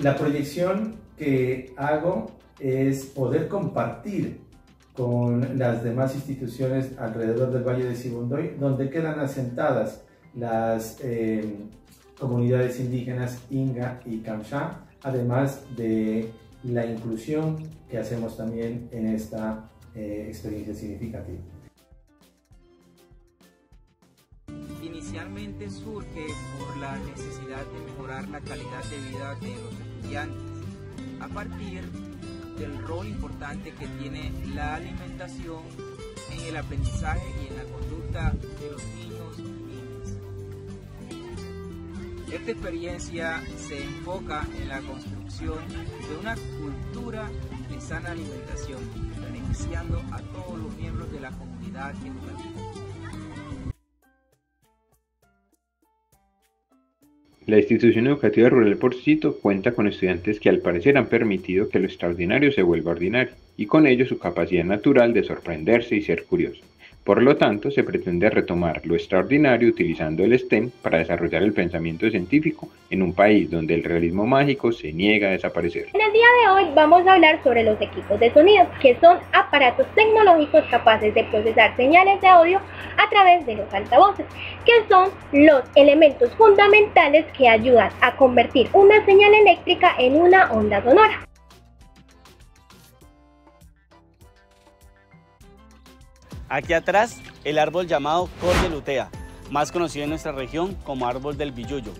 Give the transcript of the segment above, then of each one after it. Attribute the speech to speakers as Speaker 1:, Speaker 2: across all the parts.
Speaker 1: La proyección que hago es poder compartir con las demás instituciones alrededor del Valle de Sibundoy, donde quedan asentadas las eh, comunidades indígenas Inga y Kamsha, además de la inclusión que hacemos también en esta eh, experiencia significativa.
Speaker 2: Inicialmente surge por la necesidad de mejorar la calidad de vida de los a partir del rol importante que tiene la alimentación en el aprendizaje y en la conducta de los niños y niñas. Esta experiencia se enfoca en la construcción de una cultura de sana alimentación, beneficiando a todos los miembros de la comunidad educativa.
Speaker 3: La institución educativa rural Porcito cuenta con estudiantes que al parecer han permitido que lo extraordinario se vuelva ordinario, y con ello su capacidad natural de sorprenderse y ser curioso. Por lo tanto, se pretende retomar lo extraordinario utilizando el STEM para desarrollar el pensamiento científico en un país donde el realismo mágico se niega a desaparecer.
Speaker 4: En el día de hoy vamos a hablar sobre los equipos de sonido, que son aparatos tecnológicos capaces de procesar señales de audio a través de los altavoces, que son los elementos fundamentales que ayudan a convertir una señal eléctrica en una onda sonora.
Speaker 5: Aquí atrás, el árbol llamado Cordelutea, más conocido en nuestra región como árbol del billullo,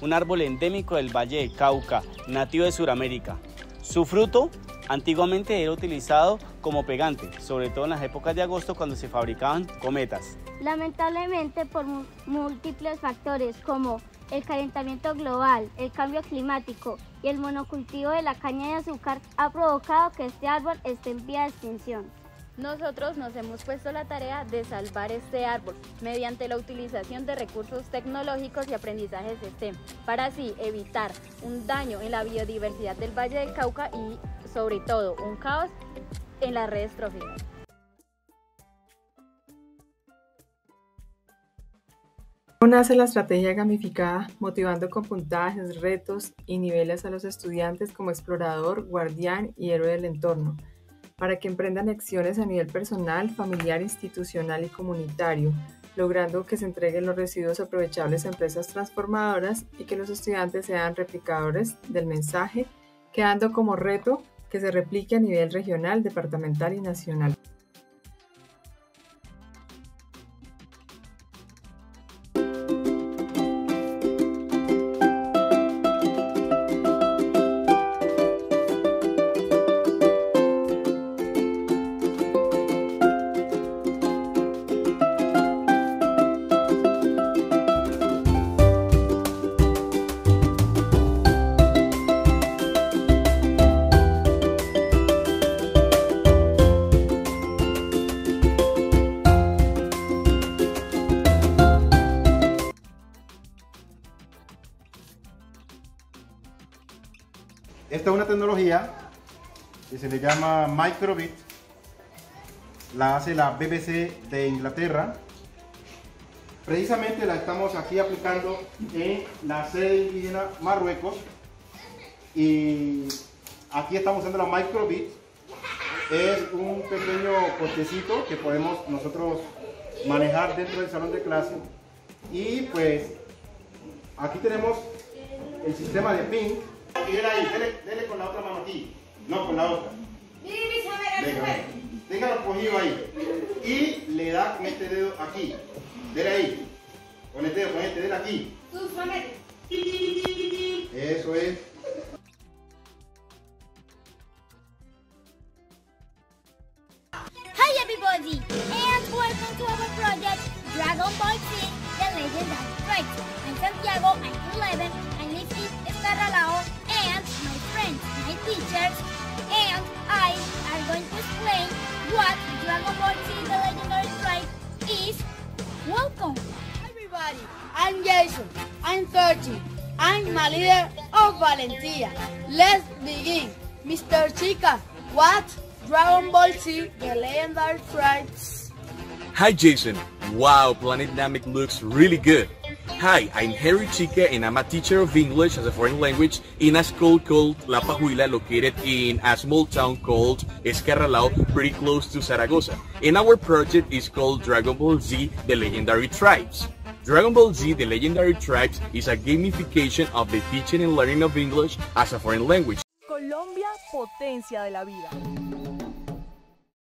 Speaker 5: un árbol endémico del Valle de Cauca, nativo de Sudamérica. Su fruto antiguamente era utilizado como pegante, sobre todo en las épocas de agosto cuando se fabricaban cometas.
Speaker 6: Lamentablemente por múltiples factores como el calentamiento global, el cambio climático y el monocultivo de la caña de azúcar ha provocado que este árbol esté en vía de extinción.
Speaker 7: Nosotros nos hemos puesto la tarea de salvar este árbol mediante la utilización de recursos tecnológicos y aprendizajes STEM, para así evitar un daño en la biodiversidad del Valle del Cauca y sobre todo un caos en las redes tróficas.
Speaker 8: ¿Cómo nace la estrategia gamificada motivando con puntajes, retos y niveles a los estudiantes como explorador, guardián y héroe del entorno? Para que emprendan acciones a nivel personal, familiar, institucional y comunitario, logrando que se entreguen los residuos aprovechables a empresas transformadoras y que los estudiantes sean replicadores del mensaje, quedando como reto que se replique a nivel regional, departamental y nacional.
Speaker 9: Esta es una tecnología que se le llama Microbit. La hace la BBC de Inglaterra. Precisamente la estamos aquí aplicando en la sede indígena Marruecos. Y aquí estamos usando la Microbit. Es un pequeño cortecito que podemos nosotros manejar dentro del salón de clase. Y pues aquí tenemos el sistema de ping dele ahí, dele, con la otra mano aquí. No, con la otra. Venga, Téngalo cogido ahí. Y le da con este dedo aquí. Dele ahí. Con el dedo, con este, dele aquí. Eso es.
Speaker 10: Hi everybody, and welcome to our project Dragon Ball Z, The Legend of Strike. I'm Santiago, I'm 11, Welcome!
Speaker 11: Everybody, I'm Jason, I'm 13, I'm my leader of Valentia. Let's begin. Mr. Chica, what Dragon Ball Z The Legendary Strikes?
Speaker 12: Hi Jason, wow, Planet Namek looks really good. Hi, I'm Harry Chica and I'm a teacher of English as a foreign language in a school called La Pajuila located in a small town called Escarralao pretty close to Zaragoza. And our project is called Dragon Ball Z The Legendary Tribes. Dragon Ball Z The Legendary Tribes is a gamification of the teaching and learning of English as a foreign language.
Speaker 13: Colombia, potencia de la vida.